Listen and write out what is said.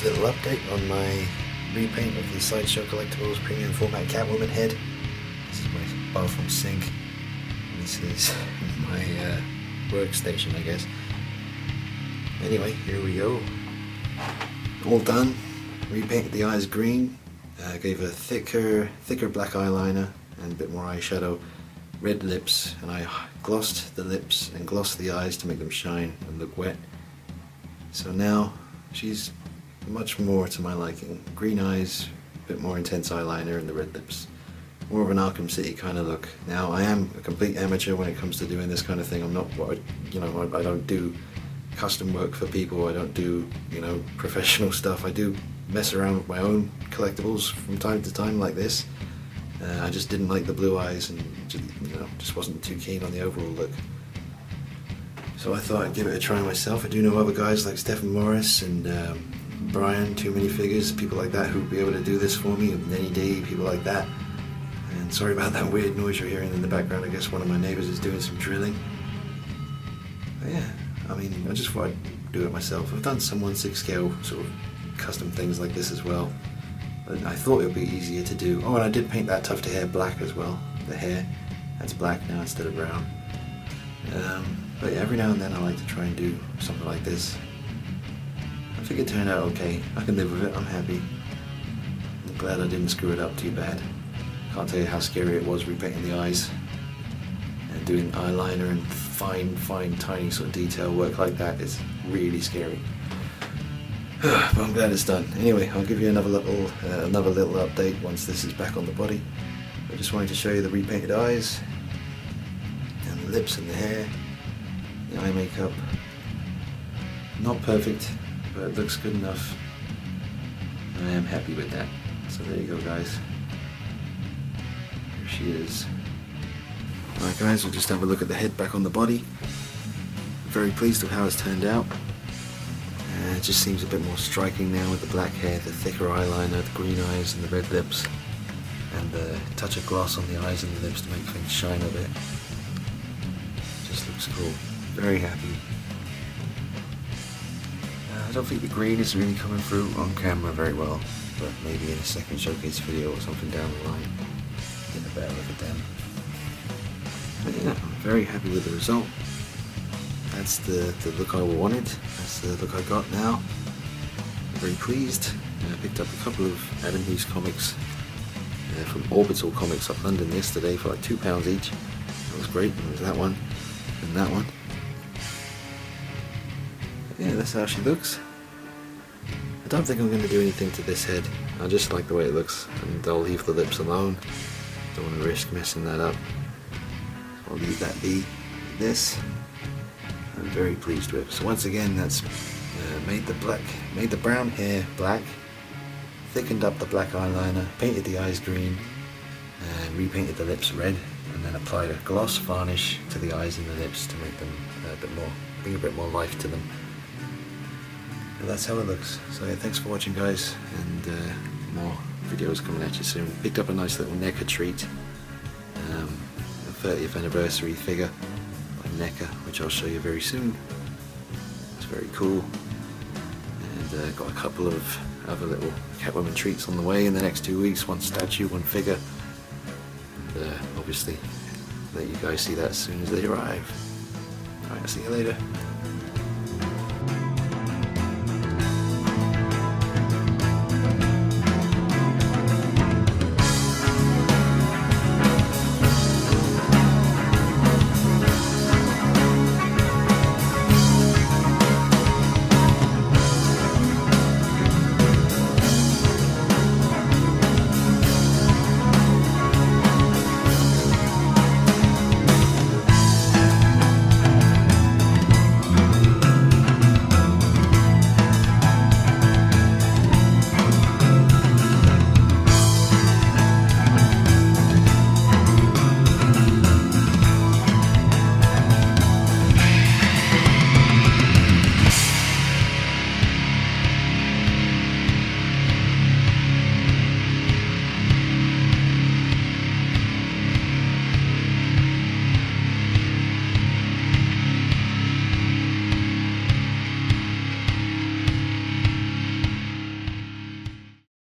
A little update on my repaint of the Sideshow Collectibles premium format Catwoman head. This is my bathroom sink. This is my uh, workstation, I guess. Anyway, here we go. All done. Repainted the eyes green. Uh, gave a thicker, thicker black eyeliner and a bit more eyeshadow. Red lips, and I glossed the lips and glossed the eyes to make them shine and look wet. So now she's much more to my liking. Green eyes, a bit more intense eyeliner, and the red lips. More of an Arkham City kind of look. Now I am a complete amateur when it comes to doing this kind of thing. I'm not, you know, I don't do custom work for people. I don't do, you know, professional stuff. I do mess around with my own collectibles from time to time like this. Uh, I just didn't like the blue eyes and you know just wasn't too keen on the overall look. So I thought I'd give it a try myself. I do know other guys like Stephen Morris and um, Brian, Too Many Figures, people like that who'd be able to do this for me, Nenny D, people like that. And sorry about that weird noise you're hearing in the background. I guess one of my neighbors is doing some drilling. But yeah, I mean, I just thought I'd do it myself. I've done some 1-6 scale sort of custom things like this as well. But I thought it would be easier to do. Oh, and I did paint that tuft hair black as well. The hair, that's black now instead of brown. Um, but yeah, every now and then I like to try and do something like this. I think it turned out okay. I can live with it, I'm happy. I'm glad I didn't screw it up too bad. Can't tell you how scary it was repainting the eyes and doing eyeliner and fine, fine, tiny sort of detail work like that is really scary. but I'm glad it's done. Anyway, I'll give you another little uh, another little update once this is back on the body. I just wanted to show you the repainted eyes and the lips and the hair, the eye makeup. Not perfect, but it looks good enough. I am happy with that. So there you go, guys. Here she is. Alright guys, we'll just have a look at the head back on the body. Very pleased with how it's turned out. Uh, it just seems a bit more striking now with the black hair, the thicker eyeliner, the green eyes and the red lips. And the touch of gloss on the eyes and the lips to make things shine a bit. Just looks cool. Very happy. I don't think the green is really coming through on camera very well, but maybe in a second showcase video or something down the line, get a better look at them. But yeah, I'm very happy with the result that's the, the look I wanted. That's the look I got now. I'm very pleased. I picked up a couple of Adam Hughes comics uh, from Orbital Comics up London yesterday for like £2 each. That was great. There was that one and that one. Yeah, that's how she looks. I don't think I'm going to do anything to this head. I just like the way it looks and I'll leave the lips alone. Don't want to risk messing that up. I'll leave that be. This I'm very pleased with. So once again, that's uh, made the black, made the brown hair black, thickened up the black eyeliner, painted the eyes green, and repainted the lips red, and then applied a gloss varnish to the eyes and the lips to make them a bit more, bring a bit more life to them. That's how it looks. So yeah, thanks for watching guys, and uh, more videos coming at you soon. Picked up a nice little NECA treat, um, a 30th anniversary figure. NECA, which I'll show you very soon. It's very cool. And uh, got a couple of other little Catwoman treats on the way in the next two weeks. One statue, one figure. And uh, obviously, let you guys see that as soon as they arrive. Alright, see you later.